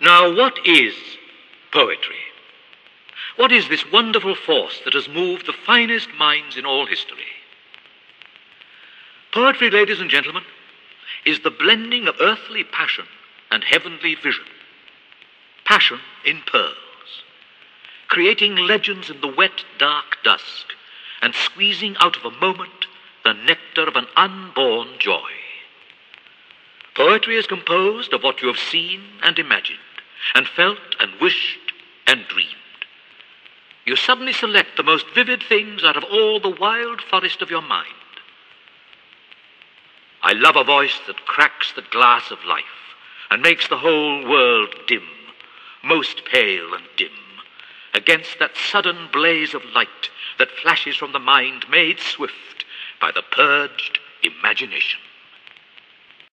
Now, what is poetry? What is this wonderful force that has moved the finest minds in all history? Poetry, ladies and gentlemen, is the blending of earthly passion and heavenly vision. Passion in pearls, creating legends in the wet, dark dusk, and squeezing out of a moment the nectar of an unborn joy. Poetry is composed of what you have seen and imagined, and felt and wished and dreamed. You suddenly select the most vivid things out of all the wild forest of your mind. I love a voice that cracks the glass of life and makes the whole world dim, most pale and dim, against that sudden blaze of light that flashes from the mind made swift by the purged imagination.